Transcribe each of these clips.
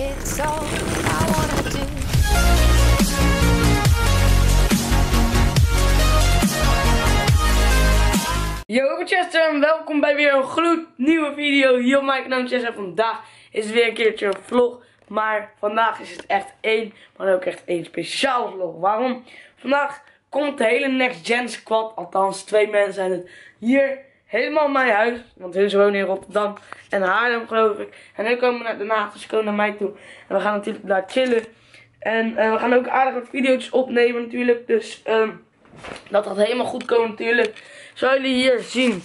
It's all I wanna. Yo, Chester en welkom bij weer een gloednieuwe video hier op mijn kanaal Chester. Vandaag is het weer een keertje een vlog, maar vandaag is het echt één, maar ook echt één speciaal vlog. Waarom? Vandaag komt de hele Next Gen Squad, althans twee mensen zijn het, hier helemaal mijn huis. Want hun wonen in Rotterdam en Haarlem geloof ik. En hun komen naar Den Haag, dus ze komen naar mij toe. En we gaan natuurlijk daar chillen. En eh, we gaan ook aardig wat video's opnemen natuurlijk, dus... ehm dat gaat helemaal goed komen natuurlijk. Zoals jullie hier zien,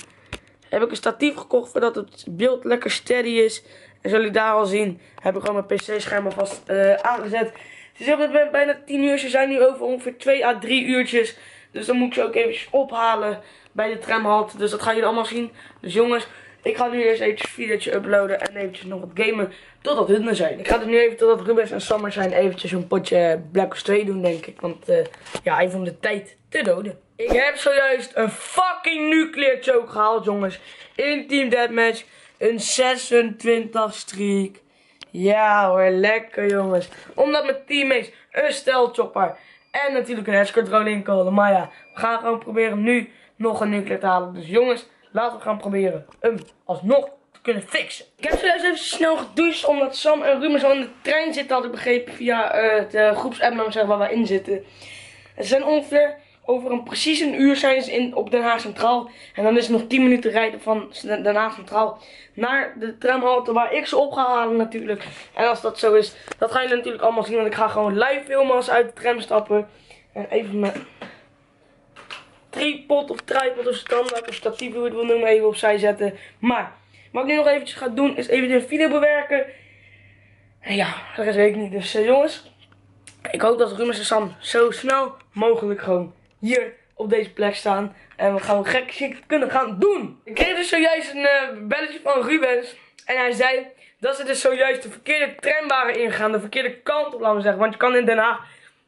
heb ik een statief gekocht voordat het beeld lekker steady is. En zoals jullie daar al zien, heb ik gewoon mijn pc-scherm alvast eh, aangezet. Het is op dit bijna 10 uur, ze zijn nu over ongeveer 2 à 3 uurtjes. Dus dan moet ik ze ook eventjes ophalen bij de tramhalte. Dus dat gaan jullie allemaal zien. Dus jongens, ik ga nu eerst eventjes een uploaden en eventjes nog wat gamen totdat hun er zijn. Ik ga dus nu even totdat Rubens en Summer zijn eventjes een potje Black Ops 2 doen denk ik. Want eh, ja, even om de tijd te doden. Ik heb zojuist een fucking nuclear choke gehaald jongens. In Team Deathmatch. Een 26 streak. Ja hoor, lekker jongens. Omdat mijn teammates een stelchopper en natuurlijk een escort drone inkolen. Maar ja, we gaan gewoon proberen nu nog een nuclear te halen. Dus jongens, laten we gaan proberen hem alsnog te kunnen fixen. Ik heb zojuist even snel gedoucht omdat Sam en Ruben al in de trein zitten, had ik begrepen via eh, de groepsapp zeg, waar we in zitten. Ze zijn ongeveer over een precies een uur zijn ze in, op Den Haag Centraal. En dan is het nog 10 minuten rijden van Den Haag Centraal naar de tramhalte waar ik ze op ga halen natuurlijk. En als dat zo is, dat gaan jullie natuurlijk allemaal zien. Want ik ga gewoon live filmen als ze uit de tram stappen. En even mijn tripod of tripod of standaard of statief, hoe je het wil noemen, even opzij zetten. Maar, wat ik nu nog eventjes ga doen, is even een video bewerken. En ja, dat is weet ik niet. Dus eh, jongens, ik hoop dat Ruben en Sam zo snel mogelijk gewoon hier op deze plek staan. En we gaan gek shit kunnen gaan doen. Ik kreeg dus zojuist een eh, belletje van Rubens. En hij zei dat ze dus zojuist de verkeerde tram waren ingegaan. De verkeerde kant op, laten we zeggen. Want je kan in Den Haag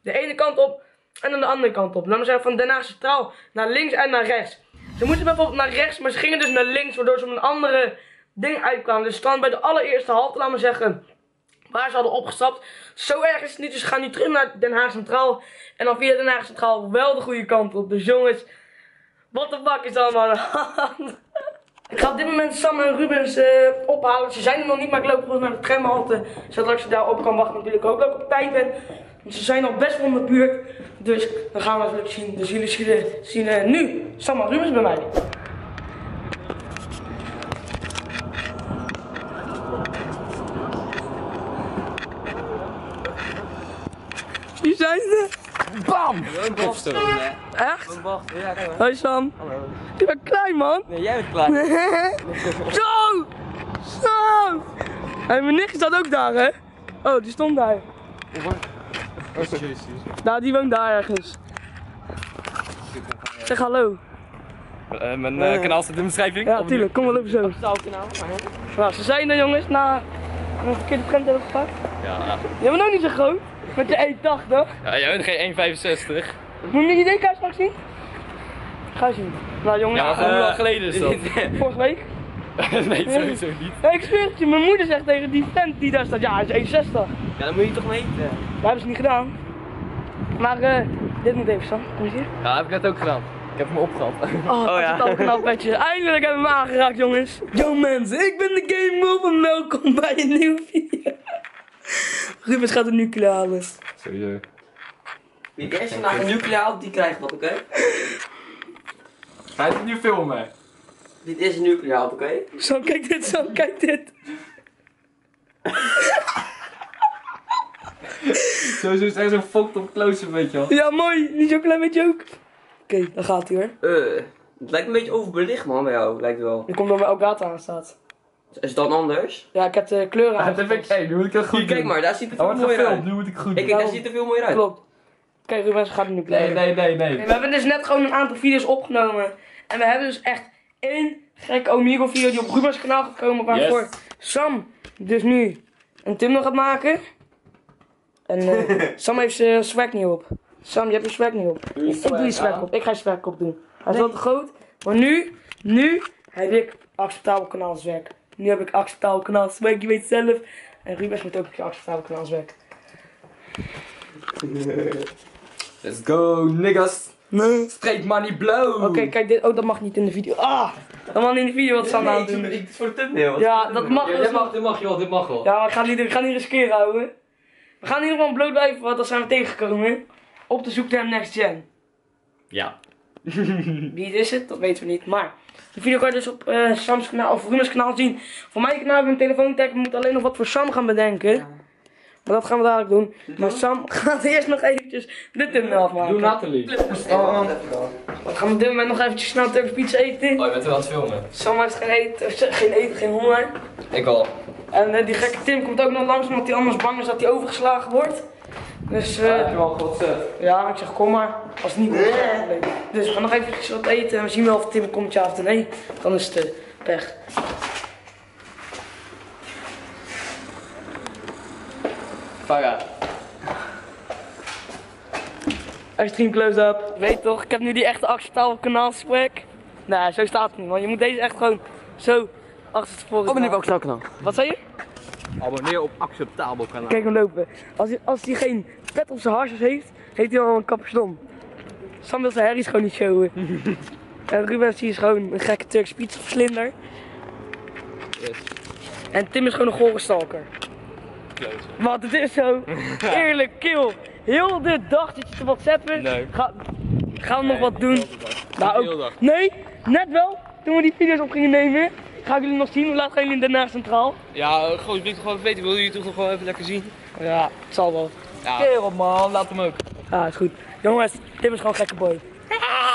de ene kant op en dan de andere kant op. Laten we zeggen van Den Haag Centraal naar links en naar rechts. Ze moesten bijvoorbeeld naar rechts, maar ze gingen dus naar links. Waardoor ze op een andere ding uitkwamen. Dus staan bij de allereerste halte, laten we zeggen waar ze hadden opgestapt. Zo erg is het niet, dus ze gaan nu terug naar Den Haag Centraal. En dan via Den Haag Centraal wel de goede kant op. Dus jongens, wat de fuck is allemaal de hand? Ik ga op dit moment Sam en Rubens eh, ophalen. Ze zijn er nog niet, maar ik loop gewoon naar de tramhalte. Zodat ik ze daar op kan wachten natuurlijk. Ik hoop dat ik op tijd ben. Want ze zijn al best wel in de buurt. Dus dan gaan we natuurlijk zien. Dus jullie zien, zien eh, nu Sam en Rubens bij mij. Wie zijn ze? Bam! Echt? Hoi Sam. Hallo. Je bent klein man. Nee, jij bent klaar. Zo! Zo! En mijn nichtje staat ook daar hè? Oh, die stond daar. Nou, die woont daar ergens. Zeg hallo. Eh, mijn eh, kanaal staat in de beschrijving. Ja, tuurlijk. Kom wel even zo. kanaal. Nou, ze zijn er jongens na een verkeerde trend hebben gepakt. Ja. Je bent ook niet zo groot. Met je 1,80. ja, jij bent geen 1,65. Moet je mijn ID-kaart straks zien? Ga zien. Nou jongens, Ja, maar eh, hoe lang geleden is dat? vorige week. nee, sowieso niet. Ja, ik zweer het je, mijn moeder zegt tegen die vent die daar staat, ja, hij is 1,60. Ja, dan moet je toch weten. Dat hebben ze niet gedaan. Maar eh, dit moet even, Sam. Kom eens hier. Ja, dat heb ik net ook gedaan. Ik heb hem opgehaald. Oh, oh ja. Het al petjes. Eindelijk hebben we hem aangeraakt, jongens. Yo mensen, ik ben de Game Move en welkom bij een nieuwe video. Rubens gaat een nuclear halen. Sowieso. Wie eerst naar een nucleaal, die krijgt wat, oké? Ga je het nu filmen? Dit is een nucleaal, oké? Sam, kijk dit, Sam, kijk dit. Sowieso is echt zo'n fucked up close-up, weet je wel. Ja, mooi. Niet zo'n klein beetje ook. Oké, dan gaat hij hoor. Eh, het lijkt een beetje overbelicht, man, bij jou, lijkt wel. Dat komt omdat mijn Elgato aan staat. Is dat anders? Ja, ik heb de kleuren Ja, dat ben ik, hey, nu moet ik dat goed Hier, kijk doen. maar, daar ziet het Oh, veel wordt mooier gefilmd, uit. nu moet ik goed Ik, doen. daar ziet er veel mooier uit. Klopt. Kijk, Rubens gaat een nuclear. Nee, nee, nee, nee. We hebben dus net gewoon een aantal video's opgenomen. En we hebben dus echt één gekke Omegle video die op Rubens kanaal gaat komen. Waarvoor Yes. Sam dus nu een thumbnail gaat maken. En eh, Sam heeft zijn swag niet op. Sam, je hebt je swag niet op. Doe je ik doe je swag aan? op. Ik ga je swag op doen. Hij is wel te groot. Maar nu, nu heb ik acceptabel kanaal swag. Nu heb ik acceptabel kanaal swag. Je weet zelf. En Rubens moet ook op je acceptabele kanaal weg. Let's go, niggas. Nee. Straight money blow. Oké, kijk dit. Oh, dat mag niet in de video. Ah! Dat mag niet in de video wat ze aan het doen. ik, ik, voor de thumbnail. Ja, dat mag Ja, wel. dit mag, dit mag wel, dit mag wel. Ja, maar ik ga niet, ik ga niet riskeren, houden. We gaan in ieder geval bloot blijven, want dat zijn we tegengekomen. Op de zoekterm Next Gen. Ja. Wie is het? Dat weten we niet. Maar de video kan je dus op eh Sam's kanaal of Ruben's kanaal zien. Voor mijn kanaal hebben we een telefoontag. We moeten alleen nog wat voor Sam gaan bedenken. Maar dat gaan we dadelijk doen. Maar Sam gaat eerst nog eventjes de thumbnail afmaken. Doe Nathalie. Oh, we gaan op dit moment nog eventjes snel Turks pizza eten. Oh, je bent wel aan het filmen. Sam heeft geen eten, geen eten, geen honger. Ik al. En eh, die gekke Tim komt ook nog langs, omdat hij anders bang is dat hij overgeslagen wordt. Dus eh, Heb je wel God zet. ja, ik zeg kom maar. Als het niet komt. Dus we gaan nog even wat eten en we zien wel of Tim komt ja of nee. Dan is het eh, pech. Vaga. Extreme close-up. Weet toch, ik heb nu die echte acceptabel kanaal swag. Nee, zo staat het niet, man. Je moet deze echt gewoon zo achter tevoren Oh, staan. welk kanaal? Wat zei je? Abonneer op acceptabel kanaal. Kijk hem lopen. Als hij, als hij geen pet op zijn harsjes heeft, heeft hij al een capuchon. Sam wil zijn herries gewoon niet showen. en Rubens die is gewoon een gekke Turks pizzaverslinder. Yes. En Tim is gewoon een gore stalker. Want het is zo. Eerlijk, kill. Heel de dag zit je te whatsappen. Nee. Ga, gaan we nog wat doen? Nou, Heel ook, dag. nee, net wel. Toen we die video's op gingen nemen. Ga ik jullie nog zien. Hoe laat gaan jullie in Den Haag Centraal? Ja, gewoon, ik wil gewoon weten. Wil je toch nog gewoon even lekker zien? Ja, het zal wel. Ja. Kerel man, laat hem ook. Ja, is goed. Jongens, Tim is gewoon een gekke boy.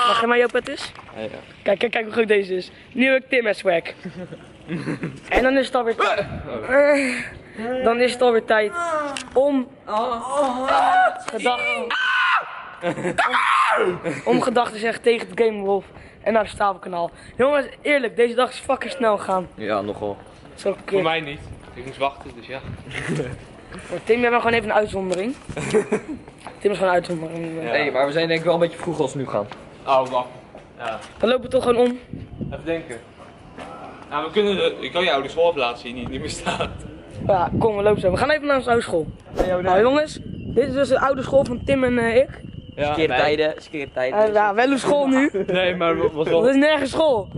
Mag je maar jouw pet is? Ja, ja. Kijk, kijk, kijk hoe groot deze is. Nu heb ik Tim en swag. en dan is het alweer tijd. Dan is het alweer tijd om gedachten. Om gedachten te zeggen tegen het Game Wolf en naar het Stavelkanaal. Jongens, eerlijk, deze dag is fucking snel gegaan. Ja, nogal. Zo Voor mij niet. Ik moest wachten, dus ja. Tim, jij bent gewoon even een uitzondering. Tim is gewoon een uitzondering. Ja. Nee, maar we zijn denk ik wel een beetje vroeg als we nu gaan. Oh, wacht. Ja, Dan lopen we toch gewoon om. even denken. Nou, we kunnen de, ik kan je oude school laten zien die niet meer staat. Ja, kom, we lopen zo. We gaan even naar onze oude school. Nou jongens, dit is dus de oude school van Tim en eh, ik. Ja, Verkeerde tijden, verkeerde tijden. Uh, ja, wel een school nu. Nee, maar wat was Dat is nergens school.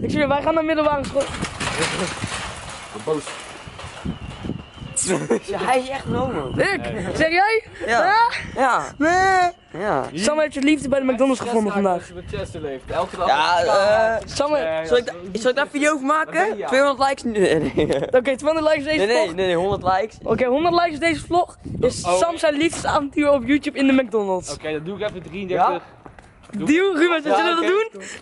Ik zie je, wij gaan naar middelbare school. boos. Ja, hij is echt een homo. Ik? Zeg jij? Ja. Ja. Nee. Ja. Sam heeft je liefde bij de McDonald's gevonden vandaag. Met Chester leeft. Elke dag. Ja, eh... Sam, heeft- Zal ik, zal ik daar een video over maken? Ja. 200 likes? Nee, nee, nee. oké, 200 likes deze Nee, nee, vlog. nee, nee, 100 likes. Oké, 100 likes deze vlog is Oh. Sam zijn liefdesavontuur op YouTube in de McDonald's. Oké, dan doe ik even 33. Deal, Ruben, zullen we dat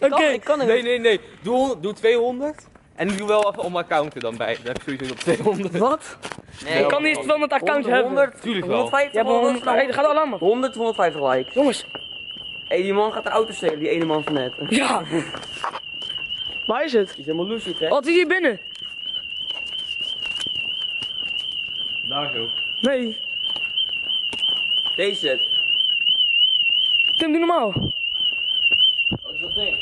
doen? Oké. Ik kan het Nee, nee, nee. Doe, 100 doe 200. En ik doe wel even om mijn account er dan bij. Dan heb ik sowieso op 200. Wat? Nee, Ik kan niet eens 200 accounts hebben. 100, Tuurlijk wel. 150, Je hebt wel 100. 100, Hey, dat gaat allemaal. 100, 150 likes. Jongens, Hé, die man gaat de auto stelen, die ene man van net. Die ja. Waar is het? is helemaal loesje, hè? Wat is hier binnen? Daar zo. Nee. Deze het. Tim, doe normaal. Wat is dat ding?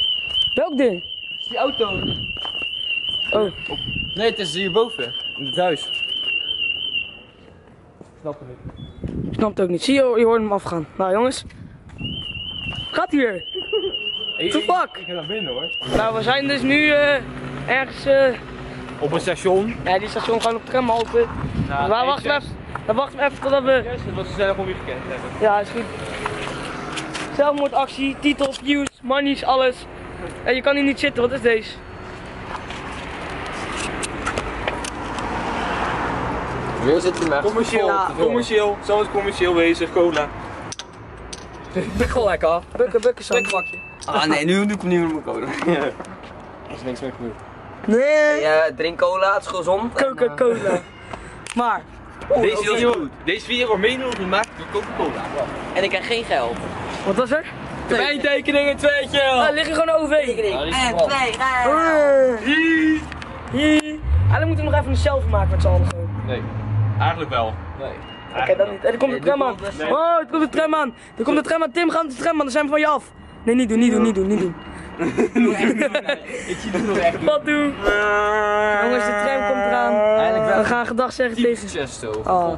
Welk ding? is die auto. Oh. Nee, het is hierboven. In het huis. Snap het niet. Ik snap het ook niet. Zie je, je hoort hem afgaan. Nou jongens. Gaat hier. What the fuck? Ik ga naar binnen hoor. Nou, we zijn dus nu eh, ergens... eh Op een station. ja, die station gewoon op de tramhalte. Nou, maar wachten even. Dan wachten even totdat we... Het was gezellig om je gekend hebben. Ja, is goed. Zelfmoordactie, titel, views, monies, alles. En je kan hier niet zitten. Wat is deze? Weer zit je me Commercieel, commercieel, zo is commercieel bezig, cola. Pikkel lekker. Bukken, bukken, Sam. Ah nee, nu doe ik hem niet meer met cola. Er is niks meer genoeg. Nee. Ja, drink cola, het is gezond. en, eh, Coca-Cola. Maar, Deze video, deze video wordt mede gemaakt door Coca-Cola. En ik krijg geen geld. wat was er? Wijntekeningen, tweetje! Ah, lig je gewoon OV. Ja, die is En twee, Ah. Hier. Hier. Ah, dan moeten we nog even een selfie maken met z'n allen gewoon. Nee. Eigenlijk wel. Nee. Oké, dan niet. Er komt de Nee, tram aan. best- Oh, er komt de tram aan. Er komt de tram aan. Tim, ga de tram aan. Dan zijn we van je af. Nee, niet doen, niet doen, niet doen, niet doen. Ik zie het nog echt. Wat doen? Jongens, de tram komt eraan. Eindelijk We gaan gedag zeggen tegen... Chesto. Oh,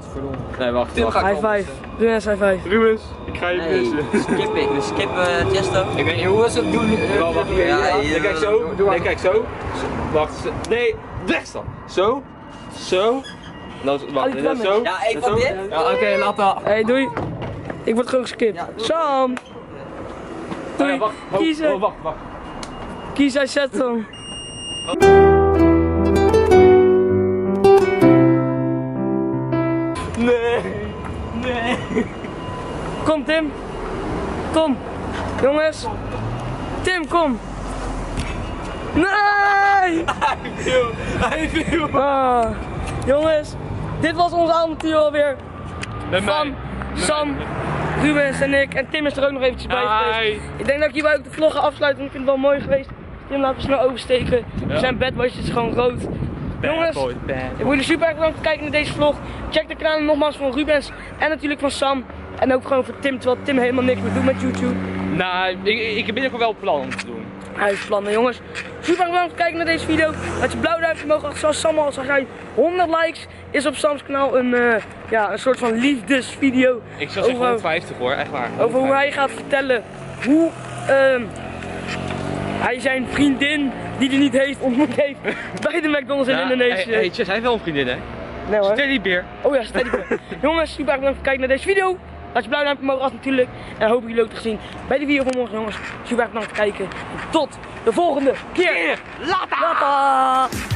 Nee, wacht. Tim wacht. gaat high five. Rubens, high five. Rubens, ik ga je Nee, missen. skip ik. Dus skip eh Chesto. Ik weet niet, hoe is het doen? Wel, wacht, Ja, ja, ja, kijk zo. Nee, kijk zo. Wacht, zo. nee, rechts dan. Zo, zo. Nou, wacht, die net kwam zo. Ja, ik van dit. Ja, oké, laat dat. Hey, doei. Ik word gewoon geskipt. Ja, doei. Sam. Oh, Doei. ja, wacht, Kiezen. oh, wacht, wacht. Kies uit zetten. Nee, nee. Kom Tim. Kom. Jongens. Tim, kom. Nee! Hij viel, hij viel. Ah. Jongens, dit was ons avontuur alweer. Met Van Sam, Rubens en ik. En Tim is er ook nog eventjes bij geweest. Ik denk dat ik hierbij ook de vlog ga afsluiten. want Ik vind het wel mooi geweest. Tim, laten we snel oversteken. We zijn bedboys, het is gewoon rood. Jongens, boy, bad ik wil jullie super erg bedanken voor het kijken naar deze vlog. Check de kanaal nogmaals van Rubens en natuurlijk van Sam. En ook gewoon voor Tim, terwijl Tim helemaal niks meer doet met YouTube. Nou, ik, ik heb ook wel plan om te doen. Huisplannen jongens. Super bedankt voor het kijken naar deze video. Laat je blauw duimpje mogen achter zoals Sam al zei. 100 likes is op Sams kanaal een, eh, ja, een soort van liefdesvideo. Ik zou zeggen Over- 150 hoor, echt waar. Over hoe hij gaat vertellen hoe ehm, hij zijn vriendin, die hij niet heeft, ontmoet heeft bij de McDonald's in Ja, Indonesië. Hey, hey, hij heeft wel een vriendin hè? nee hoor. Teddybeer. Oh ja, steady bear. Jongens, super bedankt voor het kijken naar deze video. Laat je blauw duimpje omhoog achter natuurlijk. En hoop jullie leuk te gezien bij de video van morgen jongens. Super erg bedankt voor het kijken. En tot de volgende keer. Later. Later.